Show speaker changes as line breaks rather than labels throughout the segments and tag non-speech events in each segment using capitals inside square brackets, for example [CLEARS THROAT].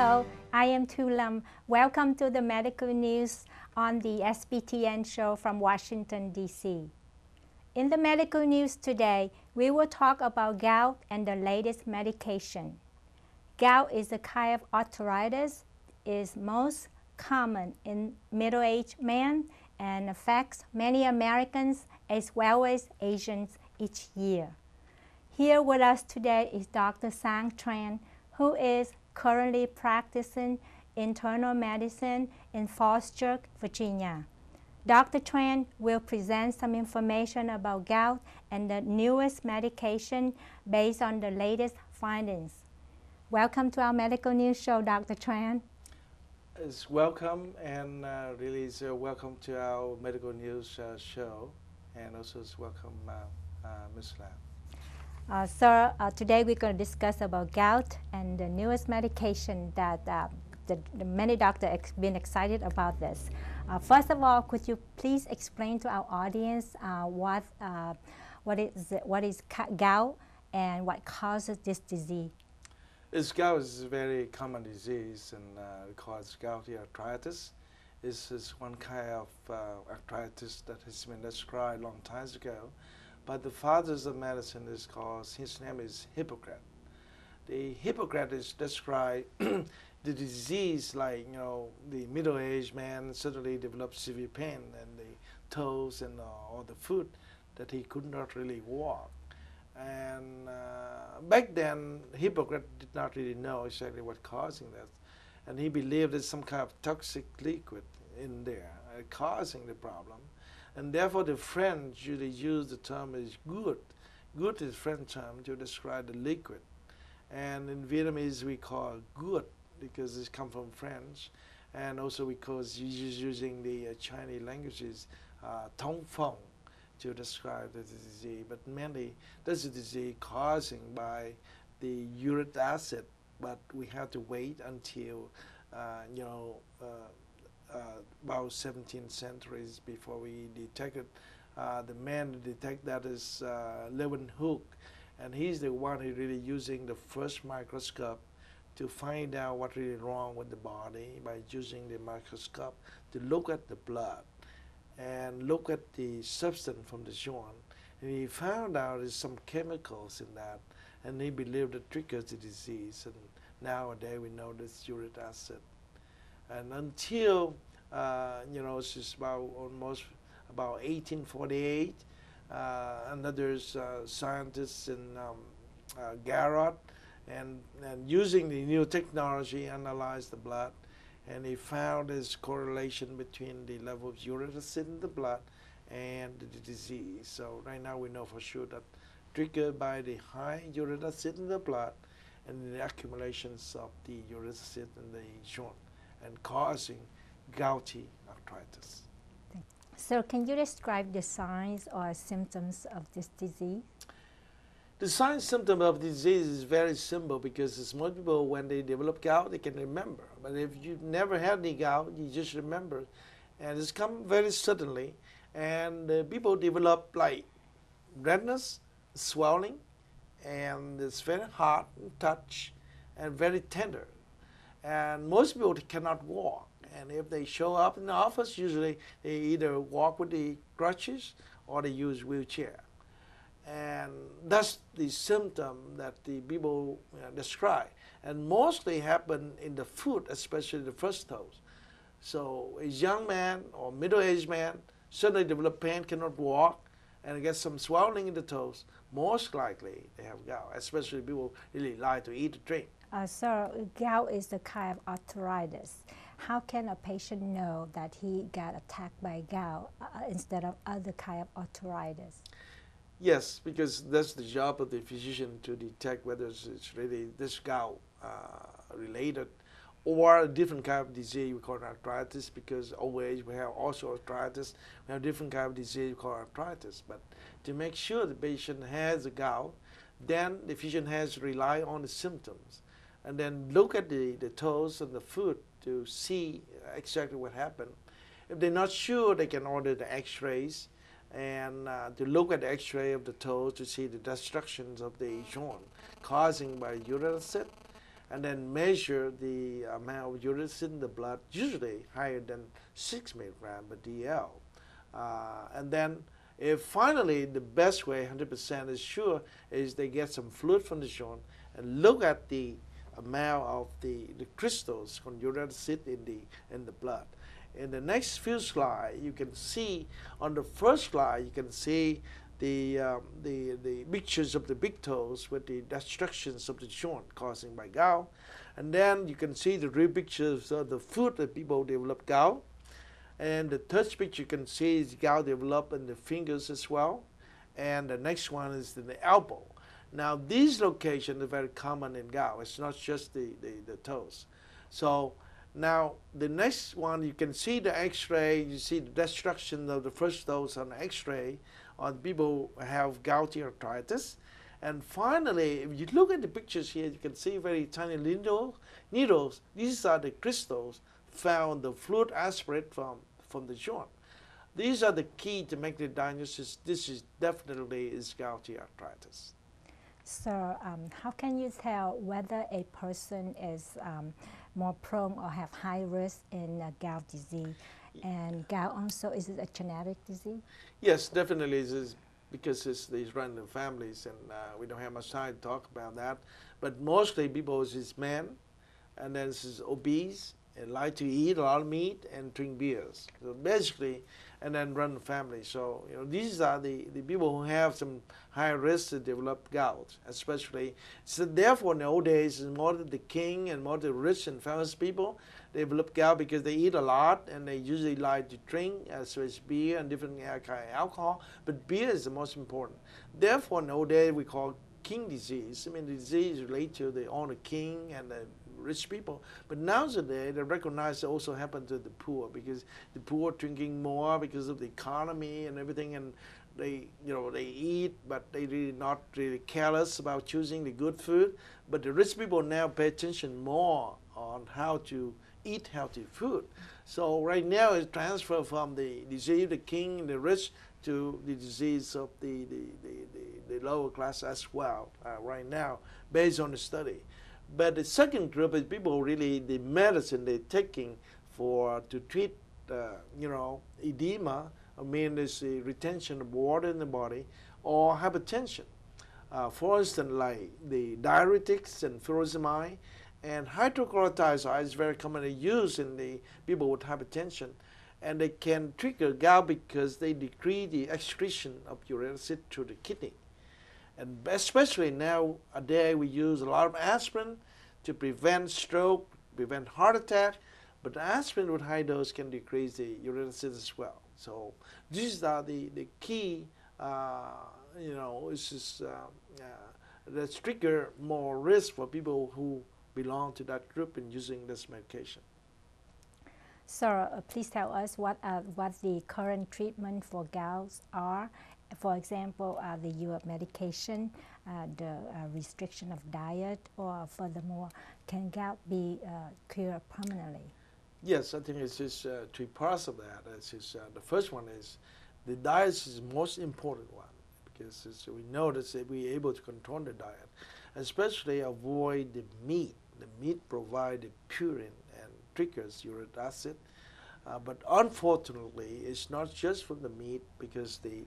Hello, I am Tu Lam. Welcome to the medical news on the SBTN show from Washington, D.C. In the medical news today, we will talk about gout and the latest medication. Gout is a kind of arthritis, is most common in middle-aged men and affects many Americans as well as Asians each year. Here with us today is Dr. Sang Tran, who is currently practicing internal medicine in Falls Church, Virginia. Dr. Tran will present some information about gout and the newest medication based on the latest findings. Welcome to our medical news show, Dr. Tran.
It's welcome and uh, really is uh, welcome to our medical news uh, show and also it's welcome uh, uh, Ms. Lam.
Uh, sir, uh, today we're going to discuss about gout and the newest medication that uh, the, the, many doctors have been excited about this. Uh, first of all, could you please explain to our audience uh, what, uh, what is, what is gout and what causes this disease?
This gout is a very common disease and it causes gouty arthritis. This is one kind of arthritis that has been described long times ago but the fathers of medicine is called, his name is Hippocrates. The Hippocrates described [CLEARS THROAT] the disease like, you know, the middle-aged man suddenly developed severe pain in the toes and uh, or the foot that he could not really walk. And uh, back then, Hippocrates did not really know exactly what causing that. And he believed there's some kind of toxic liquid in there uh, causing the problem. And therefore, the French usually use the term as good. Good is French term to describe the liquid. And in Vietnamese, we call good because it comes from French. And also because you're using the uh, Chinese languages, uh, Tong Feng, to describe the disease. But mainly, that's a disease causing by the uric acid. But we have to wait until, uh, you know, uh, about 17 centuries before we detected. Uh, the man to detect that is uh, Leeuwenhoek, and he's the one who really using the first microscope to find out what really wrong with the body by using the microscope to look at the blood and look at the substance from the joint. And he found out there's some chemicals in that, and he believed it triggers the disease. And nowadays we know this uric acid. And until, uh, you know, it's about almost about 1848, uh, another uh, scientist in um, uh, and, and using the new technology, analyzed the blood, and he found this correlation between the level of uric acid in the blood and the disease. So right now we know for sure that triggered by the high uric acid in the blood and the accumulations of the uric acid in the joint and causing gouty arthritis.
So can you describe the signs or symptoms of this disease?
The signs symptom of disease is very simple because it's most people when they develop gout they can remember. But if you've never had any gout, you just remember. And it's come very suddenly and uh, people develop like redness, swelling, and it's very hard to touch and very tender. And most people cannot walk. And if they show up in the office, usually they either walk with the crutches or they use wheelchair. And that's the symptom that the people you know, describe. And mostly happen in the foot, especially the first toes. So a young man or middle-aged man suddenly develop pain, cannot walk, and get some swelling in the toes. Most likely they have gout, especially people really like to eat or drink.
Uh, so gout is the kind of arthritis. How can a patient know that he got attacked by gout uh, instead of other kind of arthritis?
Yes, because that's the job of the physician to detect whether it's really this gout uh, related or a different kind of disease we call arthritis because always we have also arthritis. We have different kind of disease we call arthritis. But to make sure the patient has a gout, then the physician has to rely on the symptoms and then look at the, the toes and the foot to see exactly what happened. If they're not sure, they can order the x-rays and uh, to look at the x-ray of the toes to see the destructions of the joint causing by acid. and then measure the amount of acid in the blood, usually higher than 6 milligram per DL. Uh, and then if finally the best way, 100% is sure, is they get some fluid from the joint and look at the amount of the, the crystals acid in the, in the blood. In the next few slides, you can see on the first slide, you can see the, um, the, the pictures of the big toes with the destructions of the joint causing by gout. And then you can see the real pictures of the foot that people develop gout. And the third picture you can see is gout develop in the fingers as well. And the next one is in the elbow. Now these locations are very common in gout. It's not just the, the, the toes. So now the next one you can see the x-ray, you see the destruction of the first toes on the x-ray on people who have gouty arthritis. And finally, if you look at the pictures here, you can see very tiny needles. needles. These are the crystals found the fluid aspirate from, from the joint. These are the key to make the diagnosis. This is definitely is gouty arthritis.
So um, how can you tell whether a person is um, more prone or have high risk in uh, gout disease? And gout also, is it a genetic disease?
Yes, definitely. It is because it's these random families and uh, we don't have much time to talk about that. But mostly people is men and then is obese and like to eat a lot of meat and drink beers. So basically, and then run the family. So you know these are the, the people who have some high risk to develop gout, especially. So therefore, in the old days, more the king and more the rich and famous people they develop gout because they eat a lot and they usually like to drink as well as beer and different kind of alcohol. But beer is the most important. Therefore, in the old days, we call king disease. I mean, the disease related to the owner king and the rich people. But nowadays, they recognize it also happened to the poor because the poor drinking more because of the economy and everything, and they, you know, they eat, but they really not really careless about choosing the good food. But the rich people now pay attention more on how to eat healthy food. So right now it's transfer from the disease the king and the rich to the disease of the, the, the, the, the lower class as well uh, right now based on the study. But the second group is people really the medicine they're taking for to treat uh, you know edema. I mean, there's the retention of water in the body or hypertension. Uh, for instance, like the diuretics and furosemide and hydrochlorothiazide is very commonly used in the people with hypertension. And they can trigger gout because they decrease the excretion of uric acid to the kidney. And especially nowadays, we use a lot of aspirin to prevent stroke, prevent heart attack, but aspirin with high dose can decrease the uric acid as well. So these are the, the key, uh, you know, this is uh, uh, that trigger more risk for people who belong to that group in using this medication.
So uh, please tell us what, uh, what the current treatment for gout are for example, uh, the use of medication, uh, the uh, restriction of diet, or furthermore, can gout be uh, cured permanently?
Yes, I think it's just uh, three parts of that. It's just, uh, the first one is the diet is the most important one because we notice that we're able to control the diet, especially avoid the meat. The meat provides the purine triggers uric acid. Uh, but unfortunately, it's not just from the meat because the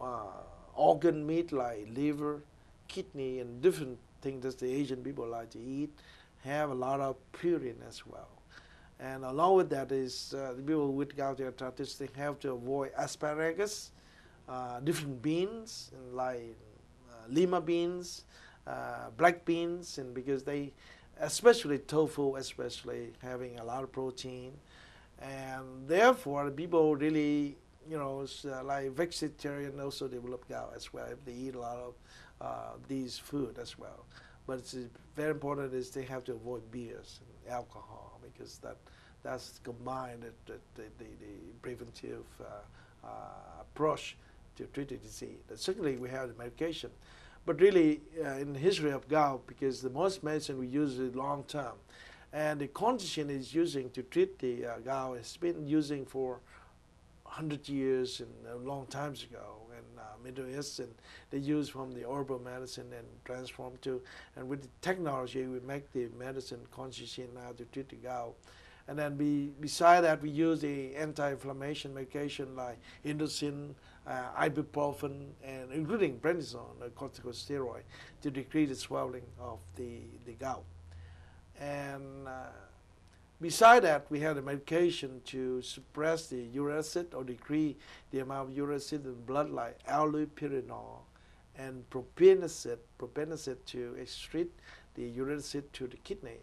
uh, organ meat like liver, kidney, and different things that the Asian people like to eat have a lot of purine as well. And along with that is uh, the people with gouty arthritis, they have to avoid asparagus, uh, different beans, like uh, lima beans, uh, black beans, and because they, especially tofu, especially having a lot of protein, and therefore people really you know, uh, like vegetarian also develop gout as well if they eat a lot of uh, these food as well. But it's very important is they have to avoid beers and alcohol because that that's combined the, the, the, the preventive uh, uh, approach to treat the disease. And secondly, we have the medication. But really, uh, in the history of gout, because the most medicine we use is long term, and the condition is using to treat the uh, gout has been using for 100 years and a long times ago. in uh, Middle East, and they use from the herbal medicine and transform to, and with the technology, we make the medicine consistent now to treat the gout. And then be, beside that, we use the anti-inflammation medication like indocin, uh, ibuprofen, and including prednisone, a corticosteroid, to decrease the swelling of the, the gout. And uh, beside that, we have the medication to suppress the uric acid or decrease the amount of uric acid in blood like allopurinol and probenecid, probenecid to excrete the uric acid to the kidney.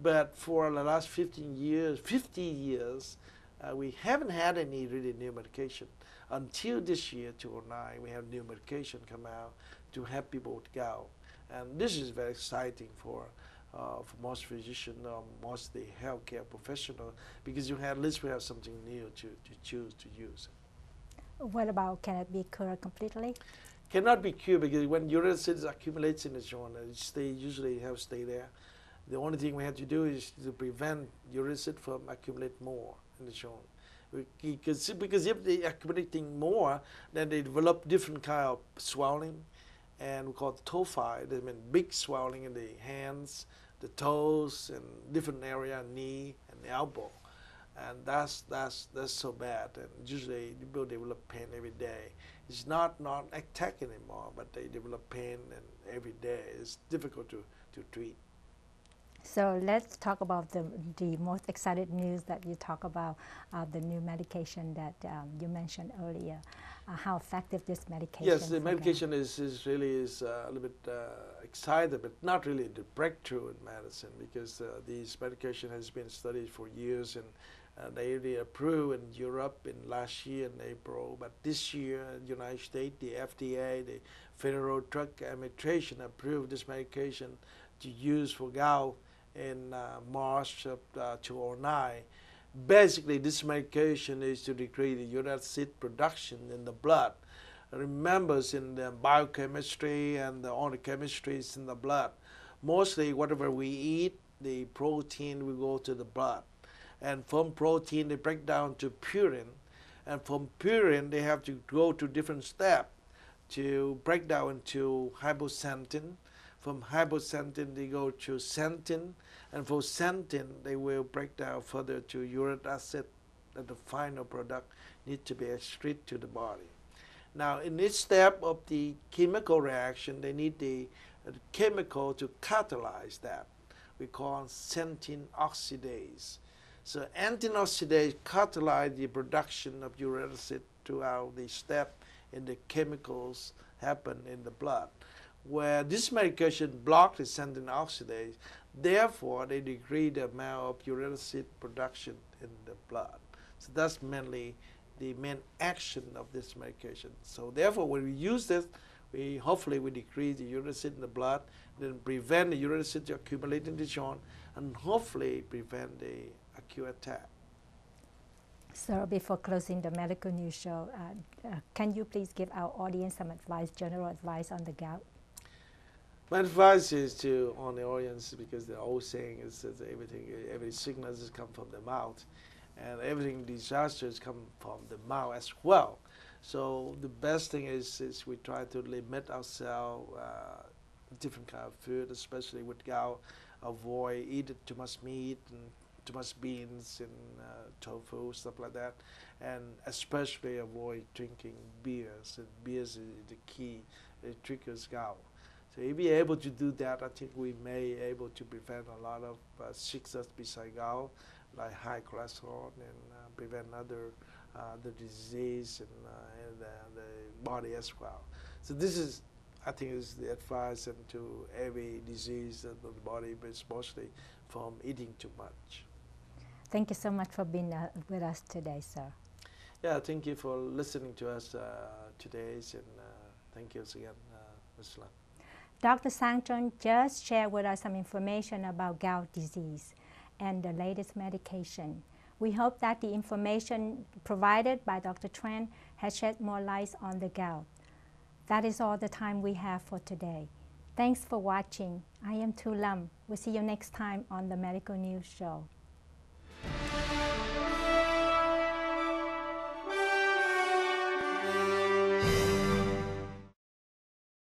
But for the last 15 years, 50 years, uh, we haven't had any really new medication. Until this year, 2009, we have new medication come out to help people with gout. And this is very exciting for, uh, for most physicians, or most the healthcare professional, because you have, at least we have something new to, to choose to use.
What about, can it be cured completely?
Cannot be cured because when uric acid accumulates in the joint, it stay, usually have stay there. The only thing we have to do is to prevent uric acid from accumulate more in the joint. Because, because if they accumulating more, then they develop different kind of swelling, and we call it tophi. They mean big swelling in the hands, the toes, and different area, knee and elbow, and that's that's that's so bad. And usually people develop pain every day. It's not not attack anymore, but they develop pain and every day. It's difficult to to treat.
So let's talk about the, the most excited news that you talk about, uh, the new medication that um, you mentioned earlier, uh, how effective this medication is
Yes, the medication is, is really is uh, a little bit uh, excited, but not really the breakthrough in medicine because uh, this medication has been studied for years and uh, they already approved in Europe in last year in April, but this year in the United States, the FDA, the Federal Drug Administration approved this medication to use for gout in uh, March of uh, 2009. Basically, this medication is to decrease the uric acid production in the blood. Remember, in the biochemistry and the, all the chemistries in the blood, mostly whatever we eat, the protein will go to the blood. And from protein, they break down to purine. And from purine, they have to go to different steps to break down into hypoxanthine. From hypoxanthine, they go to xanthine and for xanthine, they will break down further to uric acid that the final product needs to be excreted to the body. Now, in each step of the chemical reaction, they need the, uh, chemical to catalyze that. We call xanthine oxidase. So xanthine oxidase catalyze the production of uric acid throughout the step in the chemicals happen in the blood. Where this medication blocks the xanthine oxidase, Therefore, they decrease the amount of uric acid production in the blood. So that's mainly the main action of this medication. So therefore, when we use this, we hopefully we decrease the uric acid in the blood, then prevent the uric acid to accumulate in the joint, and hopefully prevent the acute attack.
So before closing the medical news show, uh, uh, can you please give our audience some advice, general advice on the gout?
My advice is to on the audience because the old saying is that everything, every sickness has come from the mouth, and everything disasters come from the mouth as well. So the best thing is is we try to limit ourselves uh, different kind of food, especially with gout. Avoid eat too much meat and too much beans and uh, tofu stuff like that, and especially avoid drinking beers. And beers is the key. It triggers gout. So if we're able to do that, I think we may be able to prevent a lot of uh, sickness beside gout, like high cholesterol, and uh, prevent other uh, the disease and, uh, and the body as well. So this is, I think, is the advice and to every disease of the body, but mostly from eating too much.
Thank you so much for being uh, with us today, sir.
Yeah, thank you for listening to us uh, today, and thank you again, uh, Mr. Lam.
Dr. Sang Tran just shared with us some information about gout disease and the latest medication. We hope that the information provided by Dr. Tran has shed more light on the gout. That is all the time we have for today. Thanks for watching. I am Tu Lam. We'll see you next time on the Medical News Show.